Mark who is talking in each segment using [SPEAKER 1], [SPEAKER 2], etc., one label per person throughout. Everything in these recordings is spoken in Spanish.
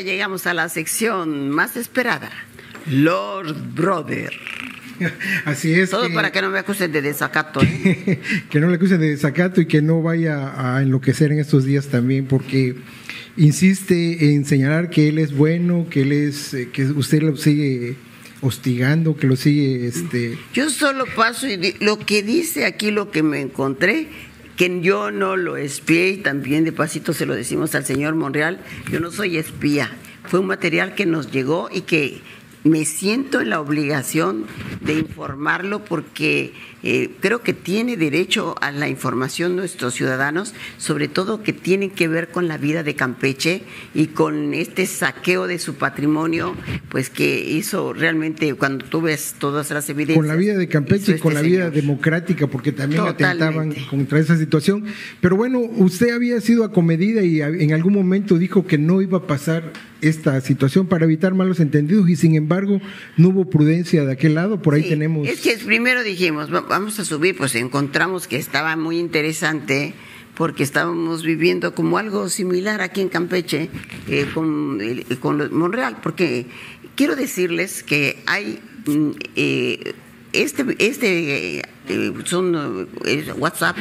[SPEAKER 1] ya llegamos a la sección más esperada. Lord Brother.
[SPEAKER 2] Así es.
[SPEAKER 1] Todo para que no me acusen de desacato. ¿eh?
[SPEAKER 2] que no le acusen de desacato y que no vaya a enloquecer en estos días también, porque insiste en señalar que él es bueno, que él es, eh, que usted lo sigue hostigando, que lo sigue, este.
[SPEAKER 1] Yo solo paso y lo que dice aquí, lo que me encontré, que yo no lo espié y también de pasito se lo decimos al señor Monreal, yo no soy espía. Fue un material que nos llegó y que me siento en la obligación de informarlo porque eh, creo que tiene derecho a la información nuestros ciudadanos, sobre todo que tienen que ver con la vida de Campeche y con este saqueo de su patrimonio, pues que hizo realmente, cuando tú ves todas las evidencias.
[SPEAKER 2] Con la vida de Campeche y este con la vida democrática, porque también atentaban contra esa situación. Pero bueno, usted había sido acomedida y en algún momento dijo que no iba a pasar esta situación para evitar malos entendidos y sin embargo no hubo prudencia de aquel lado, por ahí tenemos...
[SPEAKER 1] Es que primero dijimos, vamos a subir, pues encontramos que estaba muy interesante porque estábamos viviendo como algo similar aquí en Campeche eh, con, con Monreal, porque quiero decirles que hay mm, eh, este, este eh, son WhatsApp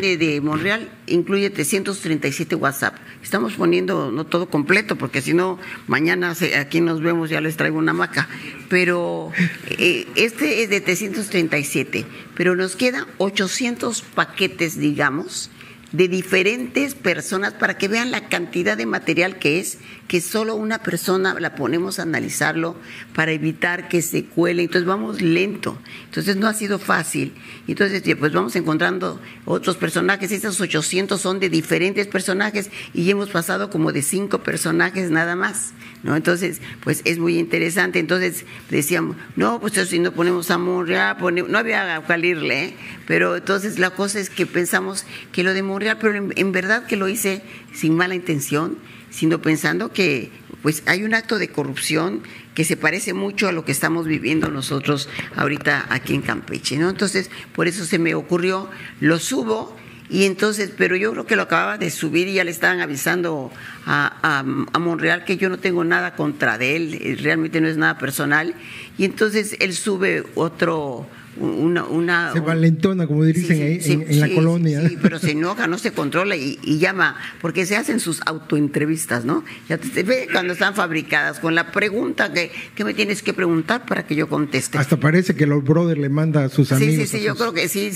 [SPEAKER 1] de, Monreal incluye 337 WhatsApp. Estamos poniendo no todo completo, porque si no, mañana aquí nos vemos, ya les traigo una maca. Pero eh, este es de 337, pero nos quedan 800 paquetes, digamos, de diferentes personas para que vean la cantidad de material que es, que solo una persona la ponemos a analizarlo para evitar que se cuele. Entonces vamos lento. Entonces no ha sido fácil. Entonces pues vamos encontrando otros personajes. Estos 800 son de diferentes personajes y hemos pasado como de cinco personajes nada más. ¿no? Entonces pues es muy interesante. Entonces decíamos, no, pues si no ponemos a Monreal, no había cual irle, ¿eh? pero entonces la cosa es que pensamos que lo de Monreal, pero en verdad que lo hice sin mala intención sino pensando que pues hay un acto de corrupción que se parece mucho a lo que estamos viviendo nosotros ahorita aquí en Campeche, ¿no? Entonces, por eso se me ocurrió, lo subo y entonces, pero yo creo que lo acababa de subir y ya le estaban avisando a, a, Monreal que yo no tengo nada contra de él, realmente no es nada personal. Y entonces él sube otro, una,
[SPEAKER 2] se valentona, como dicen ahí en, la colonia.
[SPEAKER 1] Sí, pero se enoja, no se controla y, llama, porque se hacen sus autoentrevistas, ¿no? Ya te, ve cuando están fabricadas con la pregunta que, que, me tienes que preguntar para que yo conteste.
[SPEAKER 2] Hasta parece que los brothers le manda a sus amigos.
[SPEAKER 1] Sí, sí, sí, yo creo que sí,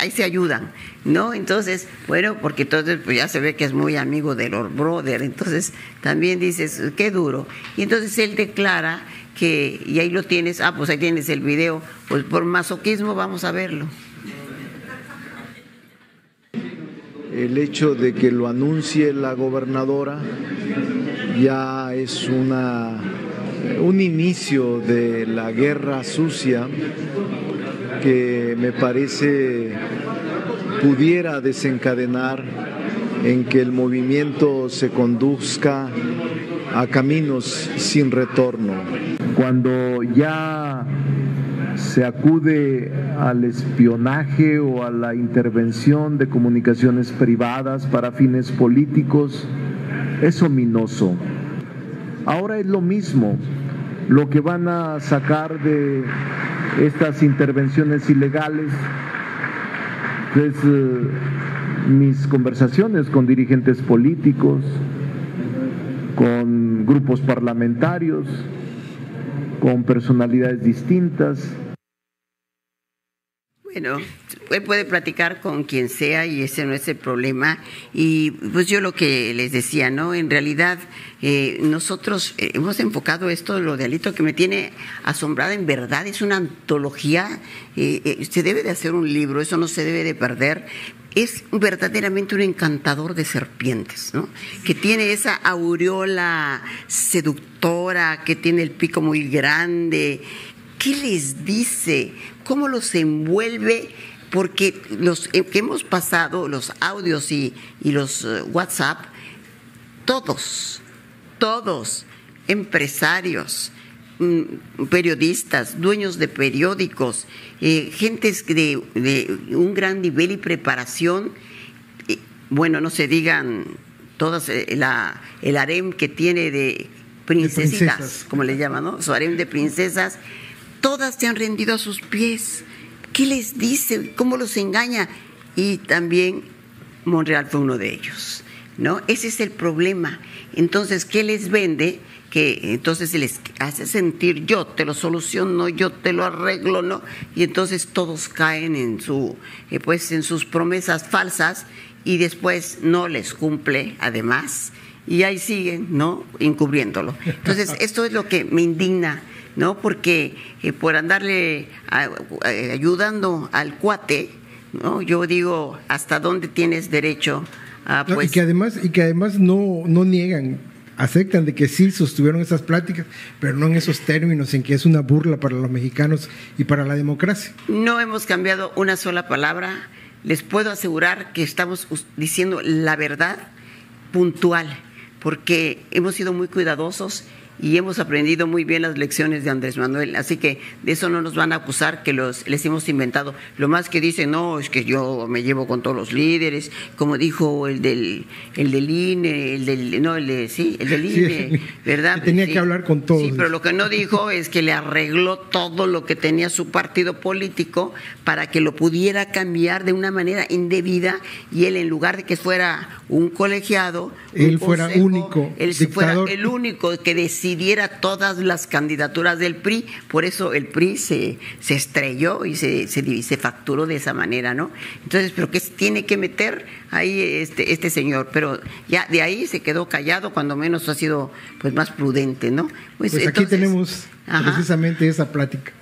[SPEAKER 1] ahí se ayudan, ¿no? Entonces, bueno, porque entonces pues ya se ve que es muy amigo de los brothers, entonces también dices, qué duro. Y entonces él declara y ahí lo tienes, ah, pues ahí tienes el video, pues por masoquismo vamos a verlo.
[SPEAKER 3] El hecho de que lo anuncie la gobernadora ya es una, un inicio de la guerra sucia que me parece pudiera desencadenar en que el movimiento se conduzca a caminos sin retorno cuando ya se acude al espionaje o a la intervención de comunicaciones privadas para fines políticos, es ominoso. Ahora es lo mismo lo que van a sacar de estas intervenciones ilegales. Es eh, mis conversaciones con dirigentes políticos, con grupos parlamentarios, con personalidades distintas.
[SPEAKER 1] Bueno, él puede platicar con quien sea y ese no es el problema. Y pues yo lo que les decía, ¿no? En realidad eh, nosotros eh, hemos enfocado esto, lo de Alito, que me tiene asombrada en verdad, es una antología, eh, se debe de hacer un libro, eso no se debe de perder, es verdaderamente un encantador de serpientes, ¿no? Que tiene esa aureola seductora, que tiene el pico muy grande. ¿Qué les dice? ¿Cómo los envuelve? Porque los que hemos pasado, los audios y, y los eh, WhatsApp, todos, todos, empresarios, mm, periodistas, dueños de periódicos, eh, gentes de, un gran nivel y preparación, bueno, no se digan todas eh, el harem que tiene de princesitas, como le llaman, ¿no? Su harem de princesas, todas se han rendido a sus pies. ¿Qué les dice? ¿Cómo los engaña? Y también Monreal fue uno de ellos, ¿no? Ese es el problema. Entonces, ¿qué les vende? que entonces se les hace sentir yo te lo soluciono, yo te lo arreglo, ¿no? Y entonces todos caen en su eh, pues en sus promesas falsas y después no les cumple además y ahí siguen, ¿no? encubriéndolo. Entonces, esto es lo que me indigna, ¿no? Porque eh, por andarle ayudando al cuate, ¿no? Yo digo, ¿hasta dónde tienes derecho a
[SPEAKER 2] pues y que además y que además no no niegan aceptan de que sí sostuvieron esas pláticas, pero no en esos términos en que es una burla para los mexicanos y para la democracia.
[SPEAKER 1] No hemos cambiado una sola palabra. Les puedo asegurar que estamos diciendo la verdad puntual, porque hemos sido muy cuidadosos y hemos aprendido muy bien las lecciones de Andrés Manuel, así que de eso no nos van a acusar que los les hemos inventado. Lo más que dicen, no, es que yo me llevo con todos los líderes, como dijo el del el del INE, el del no, el de sí, el del INE, ¿verdad?
[SPEAKER 2] tenía que hablar con todos.
[SPEAKER 1] Sí, pero lo que no dijo es que le arregló todo lo que tenía su partido político para que lo pudiera cambiar de una manera indebida y él en lugar de que fuera un colegiado,
[SPEAKER 2] él fuera único,
[SPEAKER 1] él fuera el único que decía diera todas las candidaturas del PRI, por eso el PRI se, se estrelló y se, se, se, facturó de esa manera, ¿no? Entonces, ¿pero qué tiene que meter ahí este, este señor? Pero ya de ahí se quedó callado, cuando menos ha sido pues más prudente, ¿no?
[SPEAKER 2] Pues, pues aquí tenemos precisamente esa plática.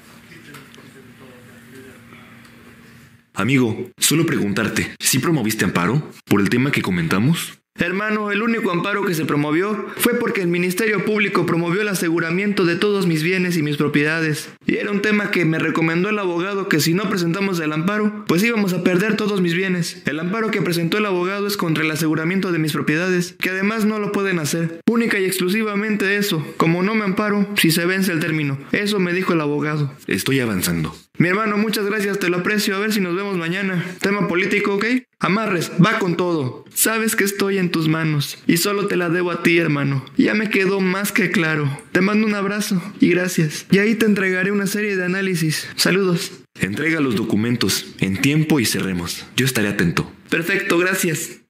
[SPEAKER 4] Amigo, solo preguntarte, ¿sí promoviste amparo por el tema que comentamos?
[SPEAKER 5] Hermano, el único amparo que se promovió fue porque el Ministerio Público promovió el aseguramiento de todos mis bienes y mis propiedades. Y era un tema que me recomendó el abogado que si no presentamos el amparo, pues íbamos a perder todos mis bienes. El amparo que presentó el abogado es contra el aseguramiento de mis propiedades, que además no lo pueden hacer. Única y exclusivamente eso. Como no me amparo, si se vence el término. Eso me dijo el abogado.
[SPEAKER 4] Estoy avanzando.
[SPEAKER 5] Mi hermano, muchas gracias, te lo aprecio. A ver si nos vemos mañana. Tema político, ¿ok? Amarres, va con todo. Sabes que estoy en tus manos y solo te la debo a ti, hermano. Ya me quedó más que claro. Te mando un abrazo y gracias. Y ahí te entregaré una serie de análisis. Saludos.
[SPEAKER 4] Entrega los documentos en tiempo y cerremos. Yo estaré atento.
[SPEAKER 5] Perfecto, gracias.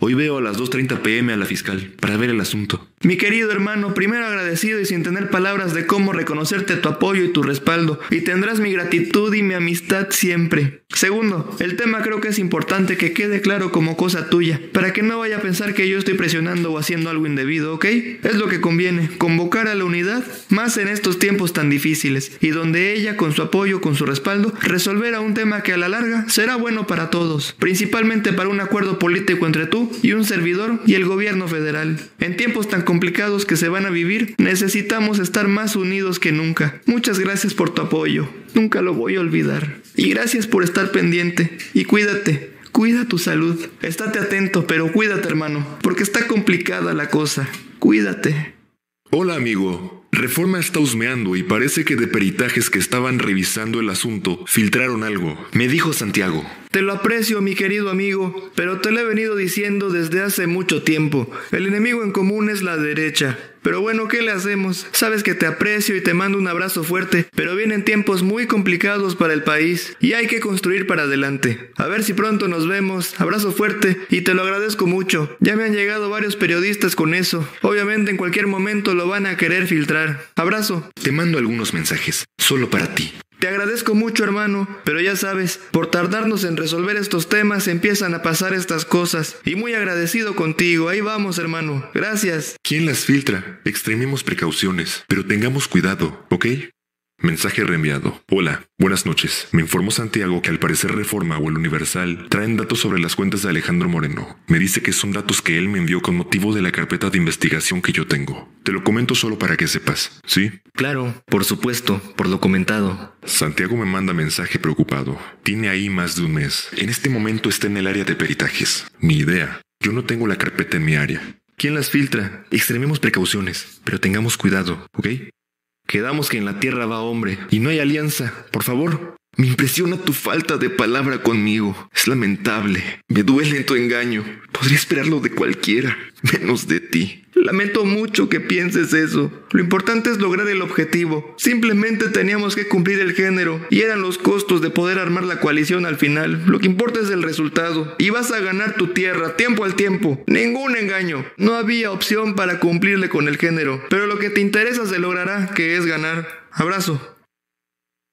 [SPEAKER 4] Hoy veo a las 2.30 pm a la fiscal para ver el asunto.
[SPEAKER 5] Mi querido hermano, primero agradecido y sin tener palabras de cómo reconocerte tu apoyo y tu respaldo, y tendrás mi gratitud y mi amistad siempre. Segundo, el tema creo que es importante que quede claro como cosa tuya, para que no vaya a pensar que yo estoy presionando o haciendo algo indebido, ¿ok? Es lo que conviene, convocar a la unidad, más en estos tiempos tan difíciles, y donde ella, con su apoyo, con su respaldo, resolverá un tema que a la larga será bueno para todos, principalmente para un acuerdo político entre tú y un servidor y el gobierno federal. En tiempos tan complicados que se van a vivir, necesitamos estar más unidos que nunca. Muchas gracias por tu apoyo, nunca lo voy a olvidar. Y gracias por estar pendiente. Y cuídate, cuida tu salud. Estate atento, pero cuídate hermano, porque está complicada la cosa. Cuídate.
[SPEAKER 4] Hola amigo. Reforma está husmeando y parece que de peritajes que estaban revisando el asunto filtraron algo. Me dijo Santiago.
[SPEAKER 5] Te lo aprecio, mi querido amigo, pero te lo he venido diciendo desde hace mucho tiempo. El enemigo en común es la derecha. Pero bueno, ¿qué le hacemos? Sabes que te aprecio y te mando un abrazo fuerte, pero vienen tiempos muy complicados para el país y hay que construir para adelante. A ver si pronto nos vemos. Abrazo fuerte y te lo agradezco mucho. Ya me han llegado varios periodistas con eso. Obviamente en cualquier momento lo van a querer filtrar. Abrazo.
[SPEAKER 4] Te mando algunos mensajes, solo para ti.
[SPEAKER 5] Te agradezco mucho, hermano, pero ya sabes, por tardarnos en resolver estos temas empiezan a pasar estas cosas. Y muy agradecido contigo, ahí vamos, hermano. Gracias.
[SPEAKER 4] ¿Quién las filtra? Extrememos precauciones, pero tengamos cuidado, ¿ok? Mensaje reenviado. Hola, buenas noches. Me informó Santiago que al parecer Reforma o el Universal traen datos sobre las cuentas de Alejandro Moreno. Me dice que son datos que él me envió con motivo de la carpeta de investigación que yo tengo. Te lo comento solo para que sepas, ¿sí?
[SPEAKER 6] Claro, por supuesto, por lo comentado.
[SPEAKER 4] Santiago me manda mensaje preocupado. Tiene ahí más de un mes. En este momento está en el área de peritajes. Mi idea. Yo no tengo la carpeta en mi área.
[SPEAKER 6] ¿Quién las filtra? Extrememos precauciones, pero tengamos cuidado, ¿ok? Quedamos que en la tierra va hombre y no hay alianza. Por favor, Me impresiona tu falta de palabra conmigo. Es lamentable. Me duele tu engaño. Podría esperarlo de cualquiera, menos de ti.
[SPEAKER 5] Lamento mucho que pienses eso. Lo importante es lograr el objetivo. Simplemente teníamos que cumplir el género y eran los costos de poder armar la coalición al final. Lo que importa es el resultado. Y vas a ganar tu tierra, tiempo al tiempo. Ningún engaño. No había opción para cumplirle con el género. Pero lo que te interesa se logrará, que es ganar. Abrazo.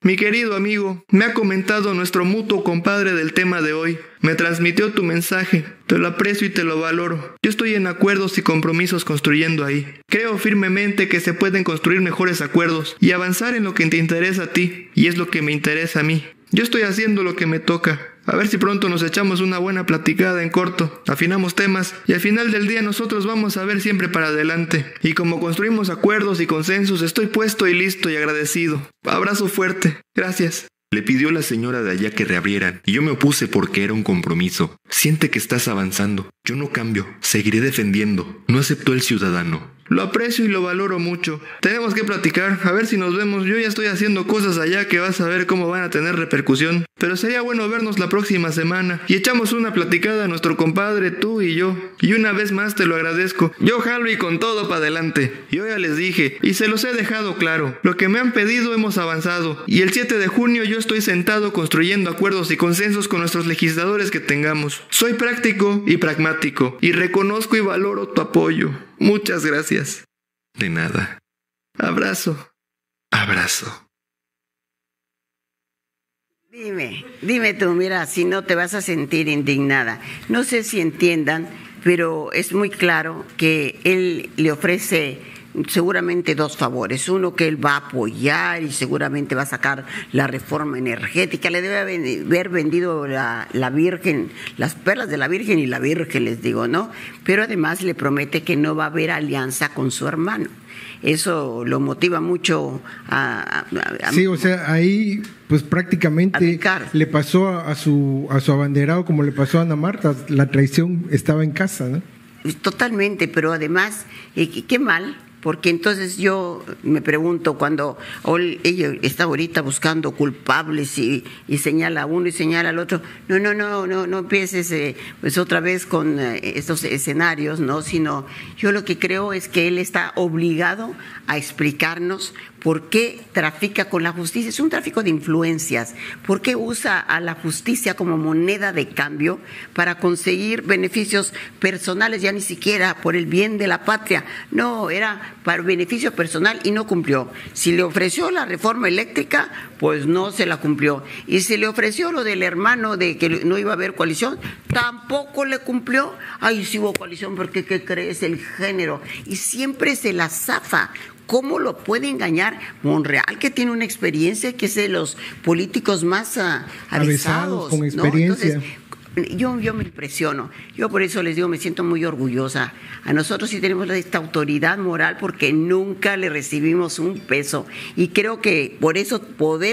[SPEAKER 5] Mi querido amigo, me ha comentado nuestro mutuo compadre del tema de hoy. Me transmitió tu mensaje. Te lo aprecio y te lo valoro. Yo estoy en acuerdos y compromisos construyendo ahí. Creo firmemente que se pueden construir mejores acuerdos y avanzar en lo que te interesa a ti y es lo que me interesa a mí. Yo estoy haciendo lo que me toca. A ver si pronto nos echamos una buena platicada en corto, afinamos temas y al final del día nosotros vamos a ver siempre para adelante. Y como construimos acuerdos y consensos, estoy puesto y listo y agradecido. Abrazo fuerte. Gracias.
[SPEAKER 6] Le pidió la señora de allá que reabrieran, y yo me opuse porque era un compromiso. Siente que estás avanzando. Yo no cambio, seguiré defendiendo. No aceptó el ciudadano.
[SPEAKER 5] Lo aprecio y lo valoro mucho. Tenemos que platicar, a ver si nos vemos. Yo ya estoy haciendo cosas allá que vas a ver cómo van a tener repercusión. Pero sería bueno vernos la próxima semana y echamos una platicada a nuestro compadre, tú y yo. Y una vez más te lo agradezco. Yo jalo y con todo para adelante. Yo ya les dije y se los he dejado claro. Lo que me han pedido hemos avanzado. Y el 7 de junio yo estoy sentado construyendo acuerdos y consensos con nuestros legisladores que tengamos. Soy práctico y pragmático y reconozco y valoro tu apoyo. Muchas gracias.
[SPEAKER 6] De nada.
[SPEAKER 5] Abrazo.
[SPEAKER 6] Abrazo.
[SPEAKER 1] Dime, dime tú, mira, si no te vas a sentir indignada. No sé si entiendan, pero es muy claro que él le ofrece seguramente dos favores. Uno, que él va a apoyar y seguramente va a sacar la reforma energética. Le debe haber vendido la, la, Virgen, las perlas de la Virgen y la Virgen, les digo, ¿no? Pero además le promete que no va a haber alianza con su hermano. Eso lo motiva mucho a...
[SPEAKER 2] sí, o sea, ahí pues prácticamente le pasó a, su, a su abanderado como le pasó a Ana Marta, la traición estaba en casa, ¿no?
[SPEAKER 1] Totalmente, pero además, eh, qué mal porque entonces yo me pregunto cuando ella está ahorita buscando culpables y, señala a uno y señala al otro, no, no, no, no, no empieces eh, pues otra vez con eh, estos escenarios, no, sino yo lo que creo es que él está obligado a explicarnos ¿Por qué trafica con la justicia? Es un tráfico de influencias. ¿Por qué usa a la justicia como moneda de cambio para conseguir beneficios personales, ya ni siquiera por el bien de la patria? No, era para beneficio personal y no cumplió. Si le ofreció la reforma eléctrica, pues no se la cumplió. Y si le ofreció lo del hermano de que no iba a haber coalición, tampoco le cumplió. Ay, sí hubo coalición porque, ¿qué crees? El género. Y siempre se la zafa ¿Cómo lo puede engañar Monreal, que tiene una experiencia, que es de los políticos más uh, avisados,
[SPEAKER 2] con experiencia?
[SPEAKER 1] Yo, yo me impresiono. Yo por eso les digo, me siento muy orgullosa. A nosotros sí tenemos esta autoridad moral porque nunca le recibimos un peso. Y creo que por eso podemos